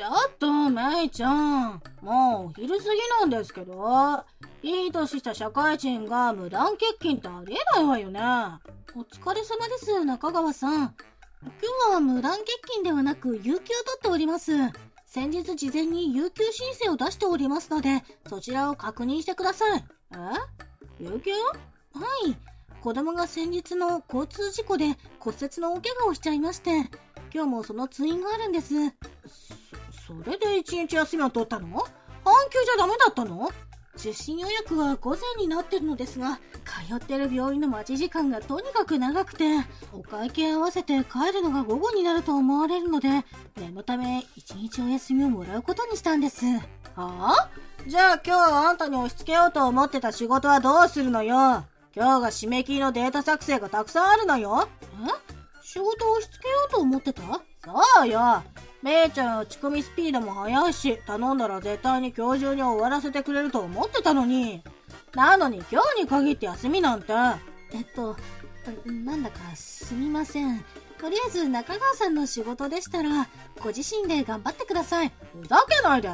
ちょっと、メイちゃん。もう、お昼過ぎなんですけど。いい年した社会人が無断欠勤ってありえないわよね。お疲れ様です、中川さん。今日は無断欠勤ではなく、有給取っております。先日事前に有給申請を出しておりますので、そちらを確認してください。え？有給はい。子供が先日の交通事故で骨折の大怪我をしちゃいまして、今日もその通院があるんです。そ、れで一日休みを取ったの？半休じゃダメだったの？受診予約は午前になってるのですが、通ってる病院の待ち時間がとにかく長くて、お会計合わせて帰るのが午後になると思われるので、念のため一日お休みをもらうことにしたんです。はあ？じゃあ今日あんたに押し付けようと思ってた仕事はどうするのよ？今日が締め切りのデータ作成がたくさんあるのよ。え？仕事を押し付けようと思ってた？そうよ。めいちゃん打ち込みスピードも速いし、頼んだら絶対に今日中に終わらせてくれると思ってたのに。なのに今日に限って休みなんて。えっと、なんだかすみません。とりあえず中川さんの仕事でしたら、ご自身で頑張ってください。ふざけないで。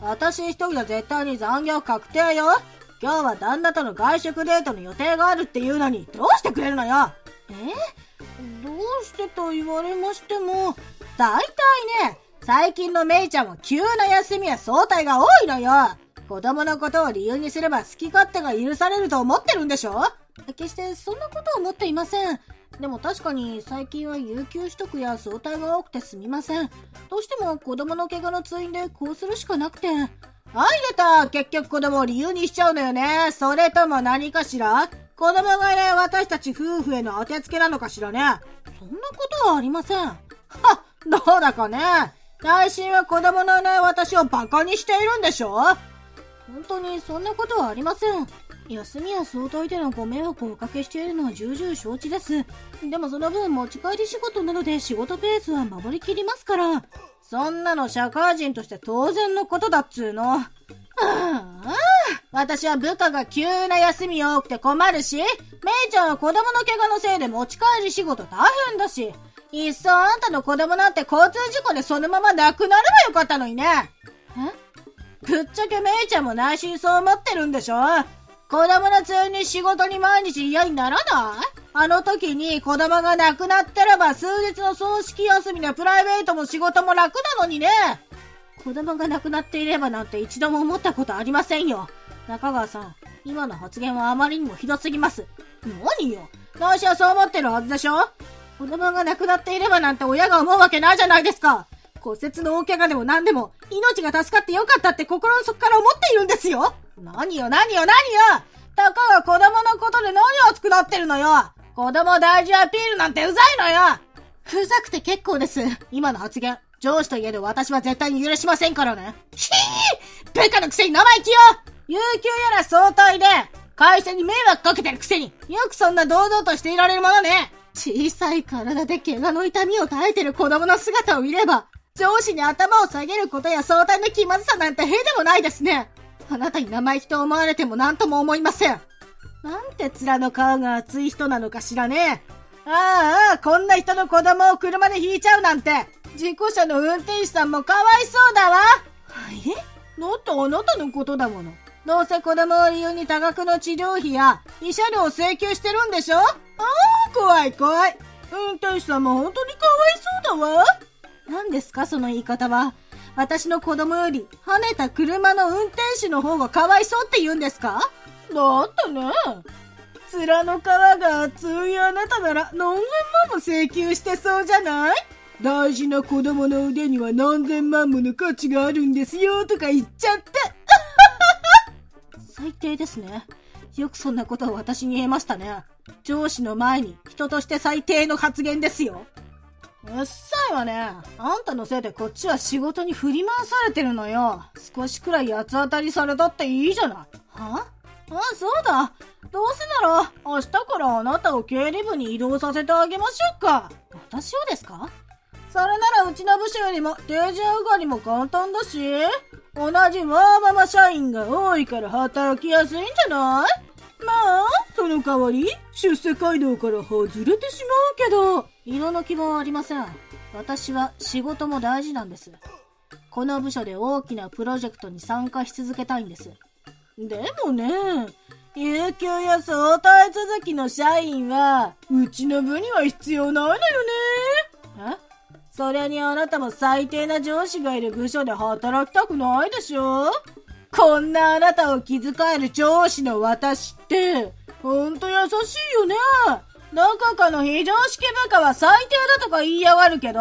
私一人で絶対に残業確定よ。今日は旦那との外食デートの予定があるっていうのに、どうしてくれるのよえ？どうしてと言われましても、大体ね、最近のメイちゃんは急な休みや早退が多いのよ。子供のことを理由にすれば好き勝手が許されると思ってるんでしょ？決してそんなことは思っていません。でも確かに最近は有給取得や早退が多くてすみません。どうしても子供の怪我の通院でこうするしかなくて。あい出た結局子供を理由にしちゃうのよね。それとも何かしら？子供がいない私たち夫婦への当てつけなのかしらね。そんなことはありません。はっ どうだかね。内心は子供のいない私を馬鹿にしているんでしょ？本当にそんなことはありません。休みや早退でのご迷惑をおかけしているのは重々承知です。でもその分持ち帰り仕事なので仕事ペースは守りきりますから。そんなの社会人として当然のことだっつうの。ああ、私は部下が急な休み多くて困るし、めいちゃんは子供の怪我のせいで持ち帰り仕事大変だし、いっそあんたの子供なんて交通事故でそのまま亡くなればよかったのにね。え？ぶっちゃけめいちゃんも内心そう思ってるんでしょ？子供の通に仕事に毎日嫌にならない？あの時に子供が亡くなってれば数日の葬式休みのプライベートも仕事も楽なのにね。子供が亡くなっていればなんて一度も思ったことありませんよ。中川さん、今の発言はあまりにもひどすぎます。何よ？内心はそう思ってるはずでしょ？子供が亡くなっていればなんて親が思うわけないじゃないですか。骨折の大怪我でも何でも命が助かってよかったって心の底から思っているんですよ。何よ？何よ？何よ？たかが子供のことで何を熱くなってるのよ？子供大事アピールなんてうざいのよ？ふざくて結構です。今の発言、上司といえる私は絶対に許しませんからね。ひ ぃ部下のくせに生意気よ有給やら相対で、会社に迷惑かけてるくせに、よくそんな堂々としていられるものね。小さい体で怪我の痛みを耐えてる子供の姿を見れば、上司に頭を下げることや相対の気まずさなんてへでもないですね。あなたに生意気と思われても何とも思いません。なんて面の皮が厚い人なのかしらね。ああ、こんな人の子供を車で引いちゃうなんて、事故車の運転手さんもかわいそうだわ。はい。だってあなたのことだもの。どうせ子供を理由に多額の治療費や慰謝料を請求してるんでしょ？ああ、怖い怖い。運転手さんも本当にかわいそうだわ。何ですかその言い方は？私の子供より跳ねた車の運転手の方がかわいそうって言うんですか？だってね、面の皮が厚いあなたなら何千万も請求してそうじゃない？大事な子供の腕には何千万もの価値があるんですよとか言っちゃって。最低ですね。よくそんなことを私に言えましたね。上司の前に人として最低の発言ですよ。うっさいわね。あんたのせいでこっちは仕事に振り回されてるのよ。少しくらい八つ当たりされたっていいじゃない。は？あ、そうだ。どうせなら、明日からあなたを経理部に移動させてあげましょうか。私をですか？それならうちの部署よりも定時上がりも簡単だし、同じワーママ社員が多いから働きやすいんじゃない？まあ、その代わり、出世街道から外れてしまうけど。色の希望はありません。私は仕事も大事なんです。この部署で大きなプロジェクトに参加し続けたいんです。でもね、有給や相対続きの社員は、うちの部には必要ないのよね。それにあなたも最低な上司がいる部署で働きたくないでしょ？こんなあなたを気遣える上司の私って、ほんと優しいよね。どこかの非常識部下は最低だとか言いやがるけど、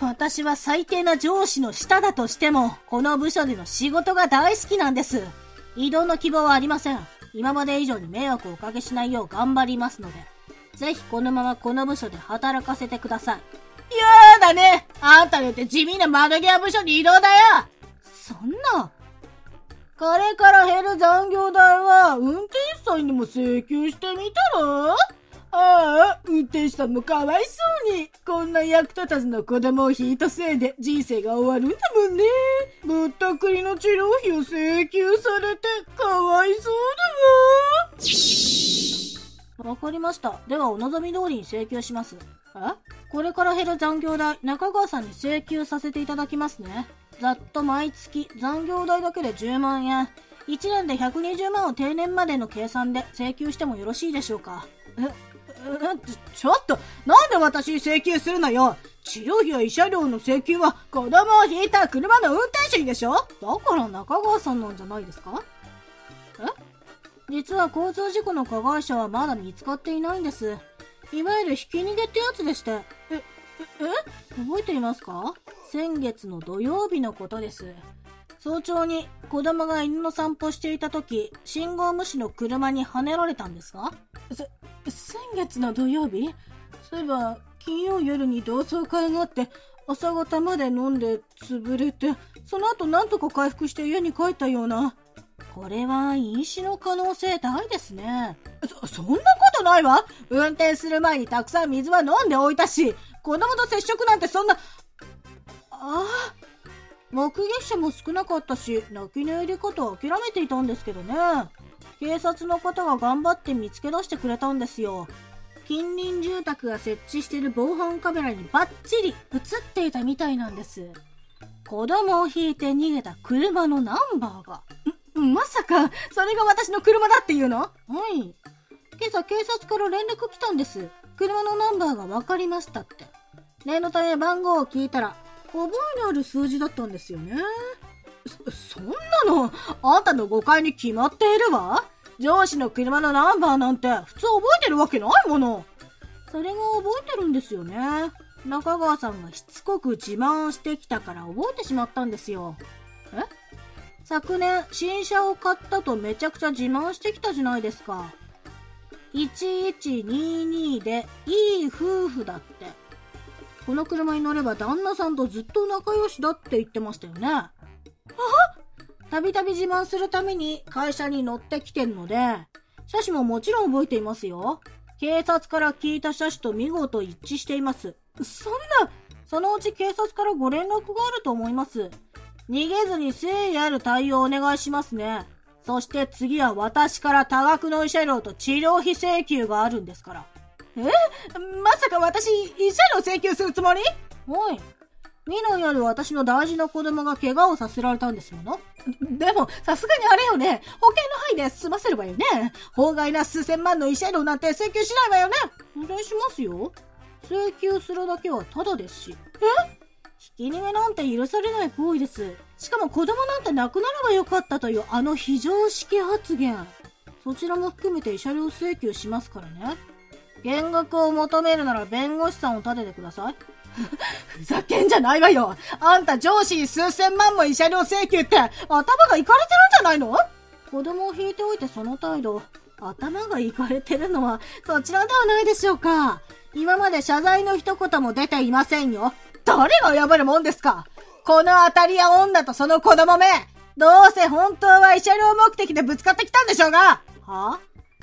私は最低な上司の下だとしても、この部署での仕事が大好きなんです。移動の希望はありません。今まで以上に迷惑をおかけしないよう頑張りますので、ぜひこのままこの部署で働かせてください。やだねあんただって地味な窓際部署に移動だよそんな。これから減る残業代は運転手さんにも請求してみたら？ああ、運転手さんもかわいそうに。こんな役立たずの子供を引いたせいで人生が終わるんだもんね。ぶったくりの治療費を請求されてかわいそうだわ。わかりました。ではお望み通りに請求します。えこれから減る残業代、中川さんに請求させていただきますね。ざっと毎月残業代だけで10万円。1年で120万を定年までの計算で請求してもよろしいでしょうか？ええちょっと、なんで私に請求するのよ？治療費や慰謝料の請求は子供を引いた車の運転手にでしょ？だから中川さんなんじゃないですか？え？実は交通事故の加害者はまだ見つかっていないんです。いわゆるひき逃げってやつでして。え、え、え？覚えていますか？先月の土曜日のことです。早朝に子供が犬の散歩していた時、信号無視の車にはねられたんですか？先月の土曜日？そういえば、金曜夜に同窓会があって、朝方まで飲んで潰れて、その後なんとか回復して家に帰ったような。これは飲酒の可能性大ですね。そ、そんなことないわ運転する前にたくさん水は飲んでおいたし、子供と接触なんてそんな、ああ。目撃者も少なかったし、泣き寝入りかと諦めていたんですけどね。警察の方が頑張って見つけ出してくれたんですよ。近隣住宅が設置している防犯カメラにバッチリ映っていたみたいなんです。子供を引いて逃げた車のナンバーが。まさか、それが私の車だっていうの？はい。今朝警察から連絡来たんです。車のナンバーが分かりましたって。念のため番号を聞いたら、覚えのある数字だったんですよね。そ、そんなの、あんたの誤解に決まっているわ？上司の車のナンバーなんて普通覚えてるわけないもの。それが覚えてるんですよね。中川さんがしつこく自慢してきたから覚えてしまったんですよ。昨年新車を買ったとめちゃくちゃ自慢してきたじゃないですか。1122でいい夫婦だって。この車に乗れば旦那さんとずっと仲良しだって言ってましたよね。あたびたび自慢するために会社に乗ってきてるので、車種ももちろん覚えていますよ。警察から聞いた車種と見事一致しています。そんな、そのうち警察からご連絡があると思います。逃げずに誠意ある対応お願いしますね。そして次は私から多額の慰謝料と治療費請求があるんですから。え？まさか私、慰謝料請求するつもり？おい。ミノにある私の大事な子供が怪我をさせられたんですもの。でも、さすがにあれよね。保険の範囲で済ませればよね。法外な数千万の慰謝料なんて請求しないわよね。お願いしますよ。請求するだけはタダですし。え？ひき逃げなんて許されない行為です。しかも子供なんて亡くなればよかったというあの非常識発言。そちらも含めて慰謝料請求しますからね。減額を求めるなら弁護士さんを立ててください。ふざけんじゃないわよあんた上司に数千万も慰謝料請求って頭がいかれてるんじゃないの？子供を引いておいてその態度、頭がいかれてるのはそちらではないでしょうか。今まで謝罪の一言も出ていませんよ。誰が謝るもんですか？この当たり屋女とその子供め。どうせ本当は慰謝料目的でぶつかってきたんでしょうが。は？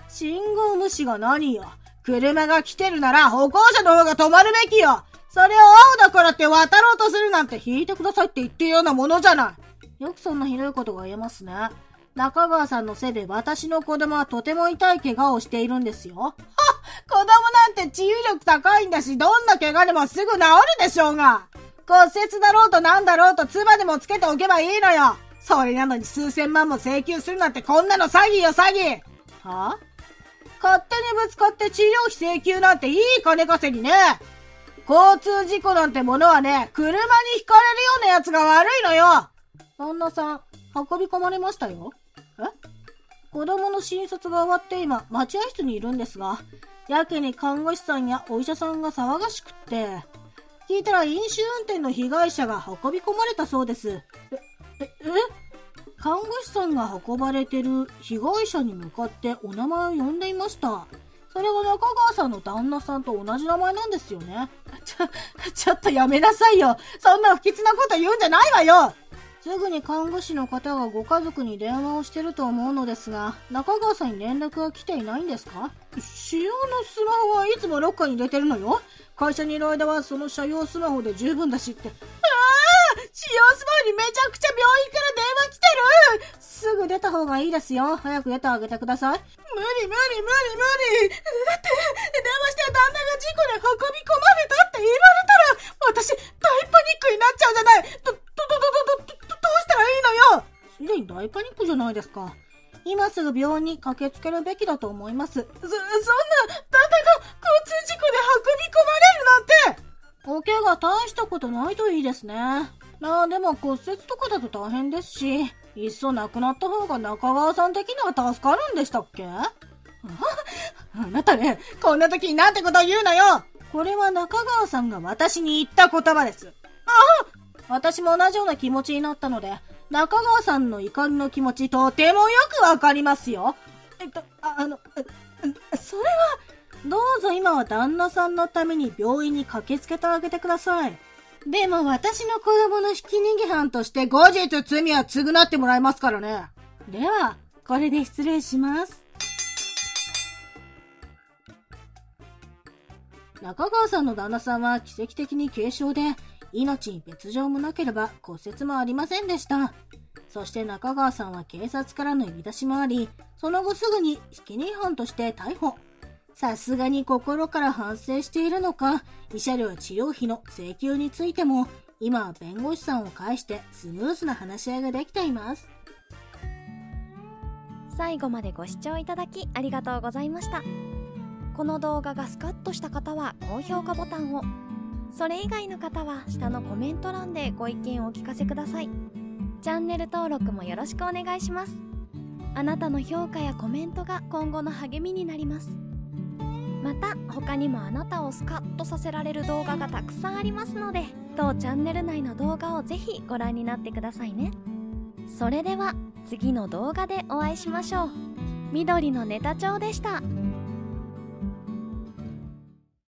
信号無視が何よ。車が来てるなら歩行者の方が止まるべきよ。それを青だからって渡ろうとするなんて引いてくださいって言ってるようなものじゃない。よくそんなひどいことが言えますね。中川さんのせいで私の子供はとても痛い怪我をしているんですよ。は 子供なんて治癒力高いんだし、どんな怪我でもすぐ治るでしょうが。骨折だろうとなんだろうと唾でもつけておけばいいのよそれなのに数千万も請求するなんてこんなの詐欺よ詐欺は？勝手にぶつかって治療費請求なんていい金稼ぎね交通事故なんてものはね、車にひかれるような奴が悪いのよ旦那さん、運び込まれましたよ。え？子供の診察が終わって今、待合室にいるんですが、やけに看護師さんやお医者さんが騒がしくって、聞いたら飲酒運転の被害者が運び込まれたそうです。え、え、え？看護師さんが運ばれてる被害者に向かってお名前を呼んでいました。それが中川さんの旦那さんと同じ名前なんですよね。ちょ、ちょっとやめなさいよ。そんな不吉なこと言うんじゃないわよ。すぐに看護師の方がご家族に電話をしてると思うのですが、中川さんに連絡は来ていないんですか？使用のスマホはいつもロッカーに入れてるのよ。会社にいる間はその車用スマホで十分だしって。ああ使用スマホにめちゃくちゃ病院から電話来てるすぐ出た方がいいですよ。早く出てあげてください。無理無理無理無理だって、電話して旦那が事故で運び込まれたって言われたら、私大パニックになっちゃうじゃないど、ど、ど、ど、ど、ど、どうしたらいいのよ？すでに大パニックじゃないですか。今すぐ病院に駆けつけるべきだと思います。そ、そんな、旦那が交通事故で運び込まれるなんてお怪我大したことないといいですね。まあでも骨折とかだと大変ですし、いっそ亡くなった方が中川さん的には助かるんでしたっけ？ああなたね、こんな時になんてことを言うのよこれは中川さんが私に言った言葉です。あ私も同じような気持ちになったので、中川さんの怒りの気持ちとてもよくわかりますよ。えっと、ああの、それは、どうぞ今は旦那さんのために病院に駆けつけてあげてください。でも私の子供のひき逃げ犯として後日罪は償ってもらいますからね。では、これで失礼します。中川さんの旦那さんは奇跡的に軽傷で、命に別状もなければ骨折もありませんでした。そして中川さんは警察からの呼び出しもあり、その後すぐにひき逃げ犯として逮捕。さすがに心から反省しているのか、慰謝料治療費の請求についても、今は弁護士さんを介してスムーズな話し合いができています。最後までご視聴いただきありがとうございました。この動画がスカッとした方は高評価ボタンをそれ以外の方は下のコメント欄でご意見をお聞かせください。チャンネル登録もよろしくお願いします。あなたの評価やコメントが今後の励みになります。また他にもあなたをスカッとさせられる動画がたくさんありますので当チャンネル内の動画をぜひご覧になってくださいね。それでは次の動画でお会いしましょう。緑のネタ帳でした。